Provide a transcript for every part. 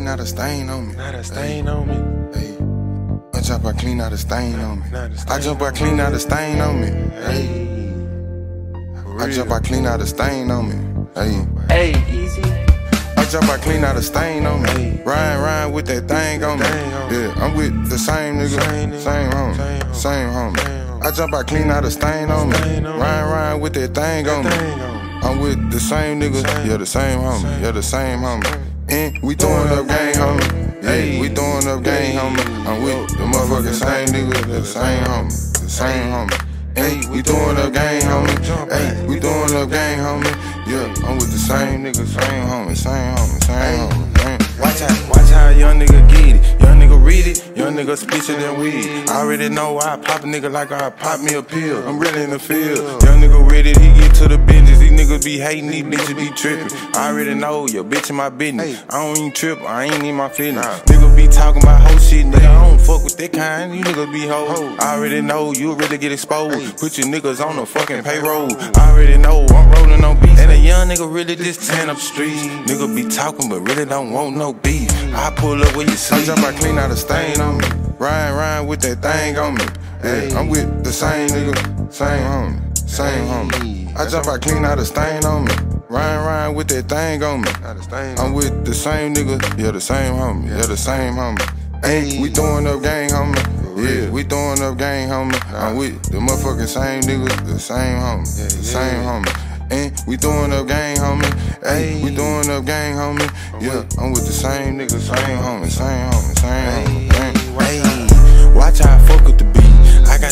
clean out a stain on me. Not a stain on me. Hey. I jump out clean out a stain on me. Stain I jump out clean out a stain on me. Hey. I jump out clean out a stain on me. Hey. Hey, easy. I jump out clean out a stain on me. Hey. Ryan, Ryan with that thing on me. Thing on me. Yeah, I'm with the same nigga. Same nigga. Same homie. Same homie. Same homie. Same homie. I jump out clean out a stain on me. Stain on. Ryan, Ryan with that thing on me. Thing on me. I'm with the same nigga, Same. yeah, the same homie, Same. yeah, the same homie. And we throwing up gang, homie. Hey, we throwing up gang, homie. I'm with the motherfucking same niggas, the same homie, the same homie. Hey, we throwing up gang, homie. Hey, we throwing up gang, homie. Yeah, I'm with the same niggas, same homie, same homie, same homie. Same. Watch how, watch how a young nigga get it. Young nigga read it, young nigga it and weed. I already know I pop a nigga like I pop me a pill. I'm really in the field. Young nigga read it, he get to the business. These niggas be hating, these bitches be tripping. I already know your bitch in my business. I don't even trip, I ain't in my fitness. Niggas be talking about whole shit, nigga. I don't fuck with that kind. You niggas be hoes. I already know you really get exposed. Put your niggas on the fucking payroll. I already know I'm rolling on beats. And a young nigga really just tan up streets. Nigga be talking, but really don't want no beef. I pull up where you I sleep. jump out clean out a stain on me. Ryan, Ryan with that thing on me. Yeah, I'm with the same nigga, same homie, same homie. I jump out clean out a stain on me. Ryan, Ryan with that thing on me. I'm with the same nigga, yeah, the same homie, yeah, the same homie. Hey, we throwing up gang, homie. Yeah, we throwing up gang, homie. I'm with the motherfucking same niggas, the same homie, the same homie. And we throwing up gang, homie. Hey, we throwing up gang, homie. Yeah, I'm with the same niggas, same homie, same homie, same homie. Same. Watch how I fuck with the beat. I got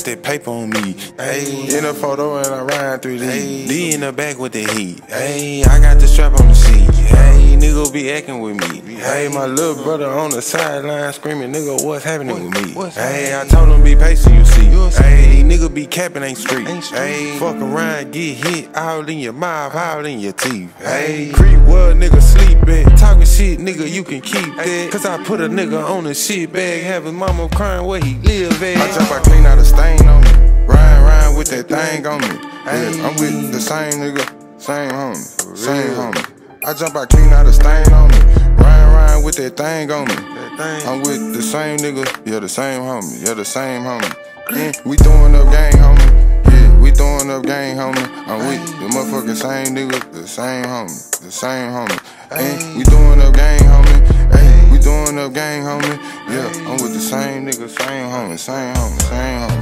that paper on me. Hey, in a photo and I ride 3D. D in the back with the heat. Hey, I got the strap on the seat. Hey, be acting with me. Hey, my little brother on the sideline screaming, nigga, what's happening with me? Hey, I told him be patient, you see. Hey, nigga be capping, ain't street. Hey, fuck around, get hit all in your mouth, all in your teeth. Hey, creep a nigga sleeping. Talking shit, nigga, you can keep that. Cause I put a nigga on a shit bag, having mama crying where he live at. I jump out clean out a stain on me. Ryan, Ryan with that thing on me. Yeah, I'm with the same nigga, same homie, same homie. I jump out clean out a stain on me. Ryan, Ryan with that thing on me. I'm with the same nigga, yeah, the same homie, yeah, the same homie. Yeah, we throwing up gang, homie. Yeah, we throwing up gang, homie. I'm with the motherfucking same nigga, the same homie, the same homie. And we throwing up gang, homie. Hey, we throwing up gang, homie. Yeah, I'm with the same nigga, same homie, same homie, same homie.